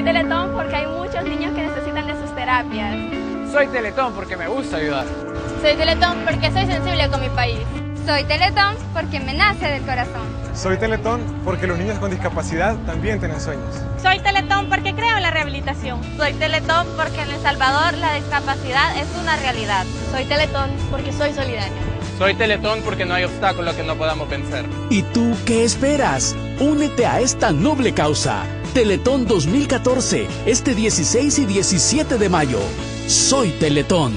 Soy Teletón porque hay muchos niños que necesitan de sus terapias. Soy Teletón porque me gusta ayudar. Soy Teletón porque soy sensible con mi país. Soy Teletón porque me nace del corazón. Soy Teletón porque los niños con discapacidad también tienen sueños. Soy Teletón porque creo en la rehabilitación. Soy Teletón porque en El Salvador la discapacidad es una realidad. Soy Teletón porque soy solidario. Soy Teletón porque no hay obstáculo que no podamos vencer. ¿Y tú qué esperas? Únete a esta noble causa. Teletón 2014, este 16 y 17 de mayo. Soy Teletón.